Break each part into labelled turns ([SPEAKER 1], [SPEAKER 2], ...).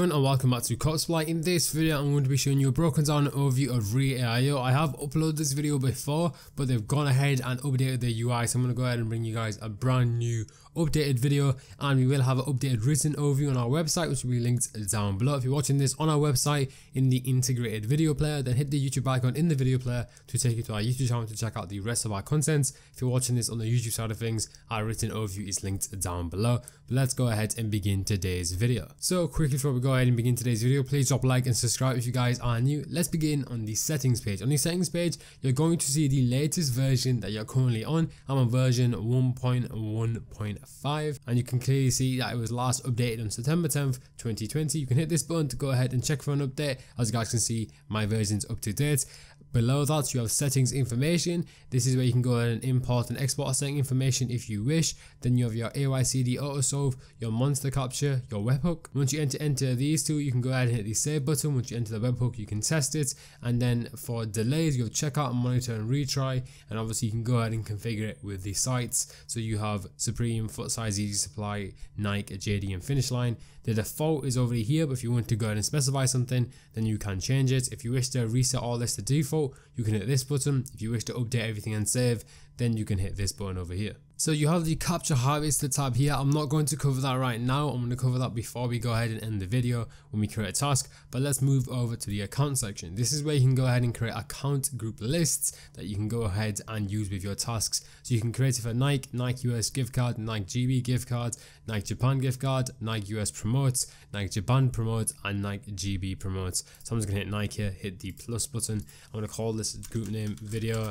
[SPEAKER 1] everyone and welcome back to Cop Supply. In this video I'm going to be showing you a broken down overview of ReAIO. I have uploaded this video before but they've gone ahead and updated the UI so I'm going to go ahead and bring you guys a brand new updated video and we will have an updated written overview on our website which will be linked down below. If you're watching this on our website in the integrated video player then hit the YouTube icon in the video player to take you to our YouTube channel to check out the rest of our content. If you're watching this on the YouTube side of things our written overview is linked down below. But let's go ahead and begin today's video. So quickly before we go ahead and begin today's video please drop a like and subscribe if you guys are new. Let's begin on the settings page. On the settings page you're going to see the latest version that you're currently on. I'm on version 1.1.5 5 and you can clearly see that it was last updated on September 10th 2020 you can hit this button to go ahead and check for an update. As you guys can see my version's up to date Below that you have settings information. This is where you can go ahead and import and export setting information if you wish. Then you have your AYCD autosolve, your monster capture, your webhook. Once you enter, enter these two you can go ahead and hit the save button. Once you enter the webhook you can test it and then for delays you have checkout, monitor and retry and obviously you can go ahead and configure it with the sites. So you have Supreme, Foot Size, Yeezy Supply, Nike, JD and Finish Line. The default is already here but if you want to go ahead and specify something then you can change it. If you wish to reset all this to default you can hit this button. If you wish to update everything and save then you can hit this button over here. So you have the captcha harvester tab here. I'm not going to cover that right now. I'm going to cover that before we go ahead and end the video when we create a task. But let's move over to the account section. This is where you can go ahead and create account group lists that you can go ahead and use with your tasks. So you can create it for Nike, Nike US gift card, Nike GB gift card, Nike Japan gift card, Nike US promotes, Nike Japan promotes, and Nike GB promotes. So I'm just going to hit Nike here, hit the plus button. I'm going to call this group name video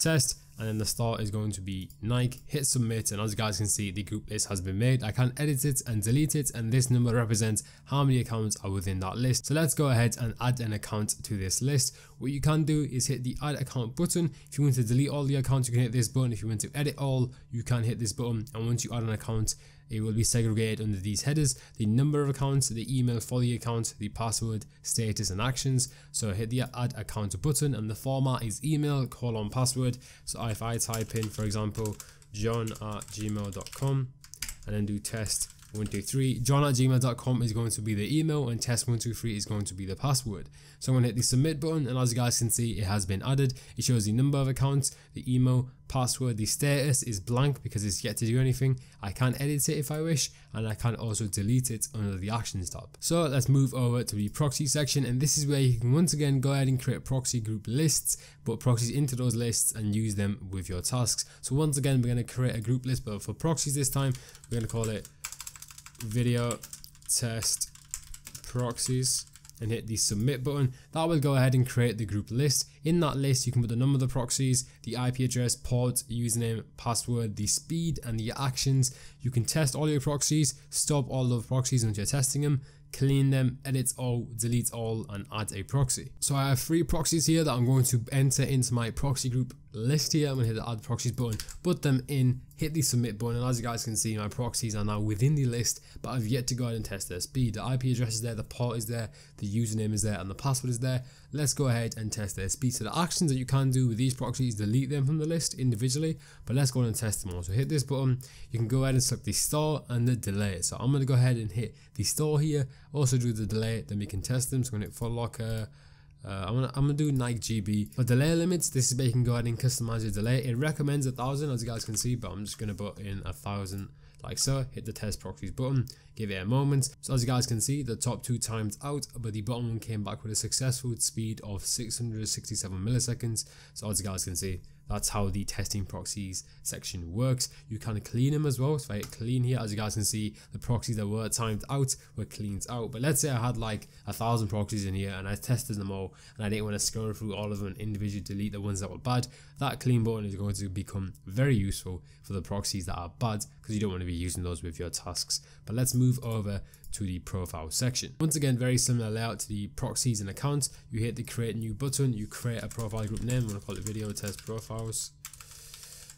[SPEAKER 1] test and then the start is going to be Nike, hit submit and as you guys can see the group list has been made. I can edit it and delete it and this number represents how many accounts are within that list. So let's go ahead and add an account to this list. What you can do is hit the add account button. If you want to delete all the accounts you can hit this button. If you want to edit all you can hit this button and once you add an account it will be segregated under these headers, the number of accounts, the email for the account, the password, status and actions. So hit the add account button and the format is email colon password. So if I type in, for example, john at gmail.com and then do test 123 john at gmail.com is going to be the email and test123 is going to be the password. So i'm going to hit the submit button and as you guys can see it has been added. It shows the number of accounts the email password the status is blank because it's yet to do anything. I can edit it if i wish and i can also delete it under the actions tab. So let's move over to the proxy section and this is where you can once again go ahead and create proxy group lists put proxies into those lists and use them with your tasks. So once again we're going to create a group list but for proxies this time we're going to call it video test proxies and hit the submit button. That will go ahead and create the group list. In that list you can put the number of the proxies the ip address port username password the speed and the actions. You can test all your proxies stop all the proxies once you're testing them clean them, edit all, delete all and add a proxy. So I have three proxies here that I'm going to enter into my proxy group list here. I'm going to hit the add proxies button, put them in, hit the submit button and as you guys can see my proxies are now within the list but I've yet to go ahead and test their speed. The IP address is there, the port is there, the username is there and the password is there. Let's go ahead and test their speed. So the actions that you can do with these proxies, delete them from the list individually but let's go ahead and test them all. So hit this button, you can go ahead and select the store and the delay. So I'm going to go ahead and hit the store here, also do the delay, then we can test them. So I'm going to hit Foot Locker, uh, uh, I'm, gonna, I'm gonna do Nike GB. For delay limits, this is where you can go ahead and customize your delay. It recommends a thousand as you guys can see, but I'm just gonna put in a thousand like so. Hit the test proxies button, give it a moment. So as you guys can see, the top two times out, but the bottom one came back with a successful speed of 667 milliseconds. So as you guys can see, that's how the testing proxies section works. You can clean them as well. So if I hit clean here, as you guys can see, the proxies that were timed out were cleaned out. But let's say I had like a thousand proxies in here and I tested them all and I didn't want to scroll through all of them and individually delete the ones that were bad. That clean button is going to become very useful for the proxies that are bad because you don't want to be using those with your tasks. But let's move over to the profile section. Once again, very similar layout to the proxies and accounts. You hit the create new button, you create a profile group name, I'm going to call it video test profiles.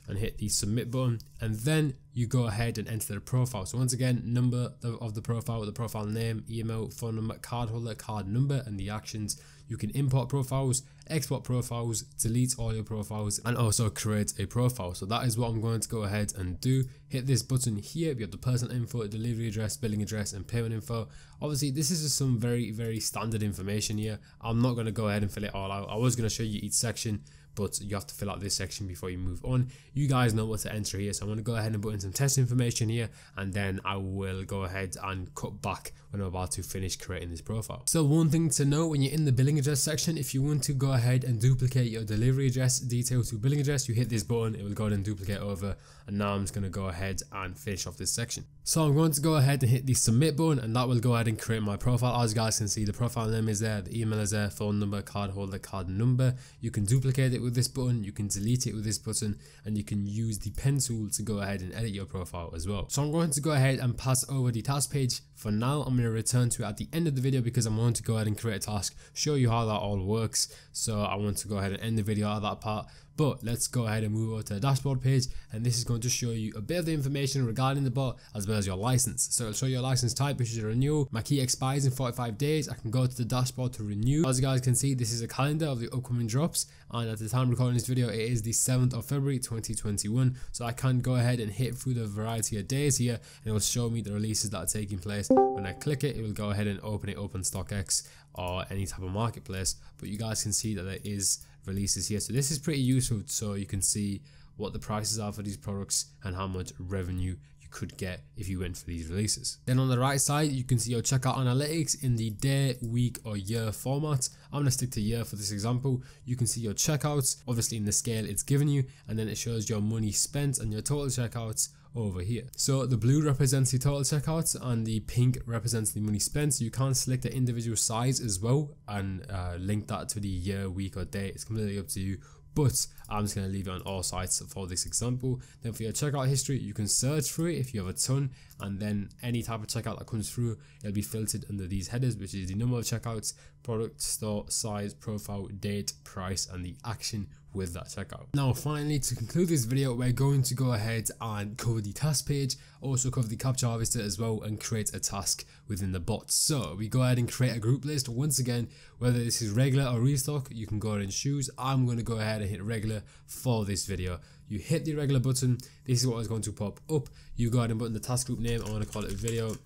[SPEAKER 1] And hit the submit button and then you go ahead and enter the profile. So once again, number of the profile, the profile name, email, phone number, card holder, card number and the actions. You can import profiles, export profiles, delete all your profiles and also create a profile. So that is what I'm going to go ahead and do. Hit this button here, we have the personal info, delivery address, billing address and payment info. Obviously this is just some very, very standard information here. I'm not going to go ahead and fill it all out. I was going to show you each section but you have to fill out this section before you move on. You guys know what to enter here, so I'm going to go ahead and put in some test information here, and then I will go ahead and cut back when I'm about to finish creating this profile. So one thing to know when you're in the billing address section, if you want to go ahead and duplicate your delivery address detail to billing address, you hit this button, it will go ahead and duplicate over, and now I'm just going to go ahead and finish off this section. So I'm going to go ahead and hit the submit button, and that will go ahead and create my profile. As you guys can see, the profile name is there, the email is there, phone number, card holder, card number. You can duplicate it with this button, you can delete it with this button, and you can use the pen tool to go ahead and edit your profile as well. So I'm going to go ahead and pass over the task page. For now, I'm going to return to it at the end of the video because I'm going to go ahead and create a task, show you how that all works. So I want to go ahead and end the video at that part. But let's go ahead and move over to the dashboard page and this is going to show you a bit of the information regarding the bot as well as your license. So it'll show your license type which is a renewal. My key expires in 45 days. I can go to the dashboard to renew. As you guys can see this is a calendar of the upcoming drops and at the time recording this video it is the 7th of February 2021 so I can go ahead and hit through the variety of days here and it will show me the releases that are taking place. When I click it it will go ahead and open it up on StockX or any type of marketplace but you guys can see that there is releases here. So this is pretty useful so you can see what the prices are for these products and how much revenue could get if you went for these releases. Then on the right side, you can see your checkout analytics in the day, week or year format. I'm going to stick to year for this example. You can see your checkouts, obviously in the scale it's given you, and then it shows your money spent and your total checkouts over here. So the blue represents the total checkouts and the pink represents the money spent. So you can select the individual size as well and uh, link that to the year, week or day. It's completely up to you but I'm just going to leave it on all sites for this example. Then for your checkout history, you can search through it if you have a ton, and then any type of checkout that comes through, it'll be filtered under these headers, which is the number of checkouts, product, store, size, profile, date, price, and the action with that checkout. Now finally to conclude this video we're going to go ahead and cover the task page also cover the captcha harvester as well and create a task within the bot. So we go ahead and create a group list once again whether this is regular or restock you can go ahead and choose. I'm going to go ahead and hit regular for this video. You hit the regular button this is what is going to pop up. You go ahead and put in the task group name I'm going to call it video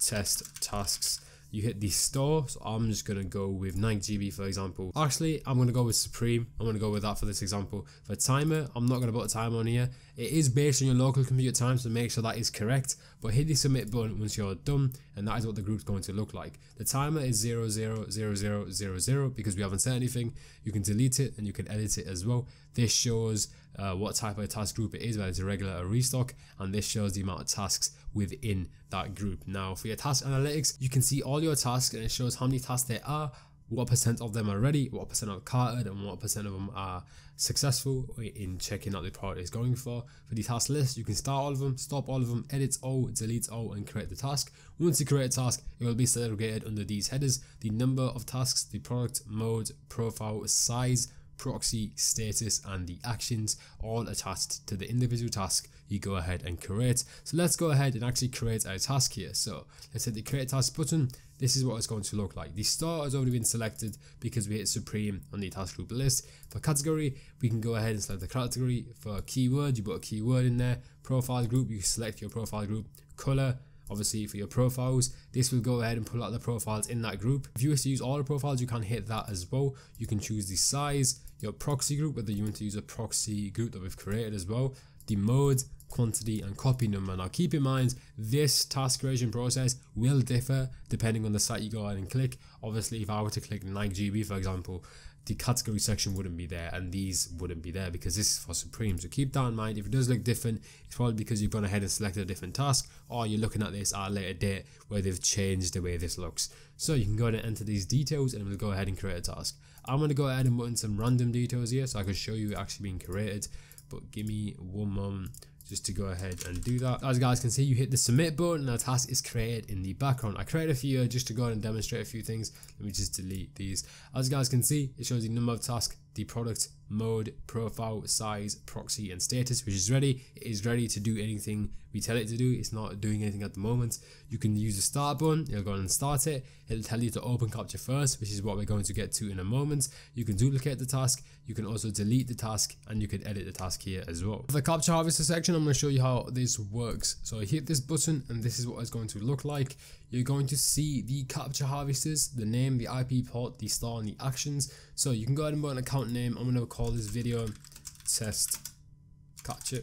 [SPEAKER 1] test tasks you hit the store so i'm just going to go with Nike GB for example. Actually i'm going to go with supreme. I'm going to go with that for this example. For timer i'm not going to put a timer on here. It is based on your local computer time so make sure that is correct but hit the submit button once you're done and that is what the group's going to look like. The timer is 000000 because we haven't said anything. You can delete it and you can edit it as well. This shows uh, what type of task group it is whether it's a regular or restock and this shows the amount of tasks within that group. Now for your task analytics, you can see all your tasks and it shows how many tasks there are, what percent of them are ready, what percent are carted, and what percent of them are successful in checking out the product is going for. For the task list, you can start all of them, stop all of them, edit all, delete all, and create the task. Once you create a task, it will be segregated under these headers, the number of tasks, the product, mode, profile, size, proxy, status, and the actions all attached to the individual task you go ahead and create. So let's go ahead and actually create a task here. So let's hit the create task button. This is what it's going to look like. The store has already been selected because we hit supreme on the task group list. For category, we can go ahead and select the category. For keyword, you put a keyword in there. Profile group, you select your profile group. Color, obviously for your profiles. This will go ahead and pull out the profiles in that group. If you wish to use all the profiles you can hit that as well. You can choose the size your proxy group whether you want to use a proxy group that we've created as well the mode quantity and copy number. Now keep in mind this task creation process will differ depending on the site you go ahead and click. Obviously if i were to click Nike GB for example the category section wouldn't be there and these wouldn't be there because this is for Supreme. So keep that in mind. If it does look different, it's probably because you've gone ahead and selected a different task or you're looking at this at a later date where they've changed the way this looks. So you can go ahead and enter these details and we'll go ahead and create a task. I'm going to go ahead and put in some random details here so I can show you actually being created. But give me one moment just to go ahead and do that. As you guys can see, you hit the submit button and a task is created in the background. I created a few just to go ahead and demonstrate a few things. Let me just delete these. As you guys can see, it shows the number of tasks, the product mode, profile, size, proxy, and status, which is ready. It is ready to do anything we tell it to do. It's not doing anything at the moment. You can use the start button, it'll go and start it. It'll tell you to open captcha first, which is what we're going to get to in a moment. You can duplicate the task, you can also delete the task, and you can edit the task here as well. For the captcha harvester section, I'm going to show you how this works. So I hit this button, and this is what it's going to look like. You're going to see the captcha harvesters, the name, the IP port, the star, and the actions. So you can go ahead and put an account name. I'm going to call this video test capture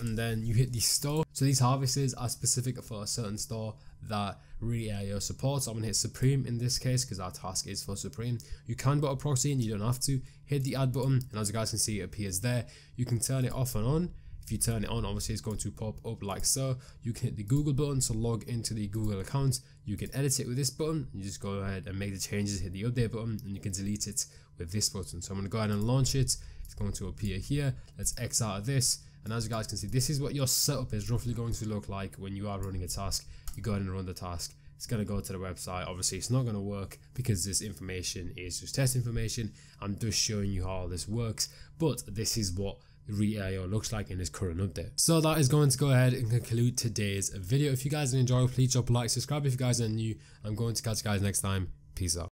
[SPEAKER 1] and then you hit the store. So these harvesters are specific for a certain store that ReAIO supports. I'm gonna hit Supreme in this case because our task is for Supreme. You can put a proxy and you don't have to. Hit the add button and as you guys can see it appears there. You can turn it off and on. If you turn it on, obviously it's going to pop up like so. You can hit the Google button to log into the Google account. You can edit it with this button. You just go ahead and make the changes, hit the update button, and you can delete it with this button. So I'm gonna go ahead and launch it. It's going to appear here. Let's X out of this and as you guys can see, this is what your setup is roughly going to look like when you are running a task. You go ahead and run the task. It's going to go to the website. Obviously, it's not going to work because this information is just test information. I'm just showing you how this works. But this is what ReAIO looks like in its current update. So that is going to go ahead and conclude today's video. If you guys enjoyed, please drop a like, subscribe if you guys are new. I'm going to catch you guys next time. Peace out.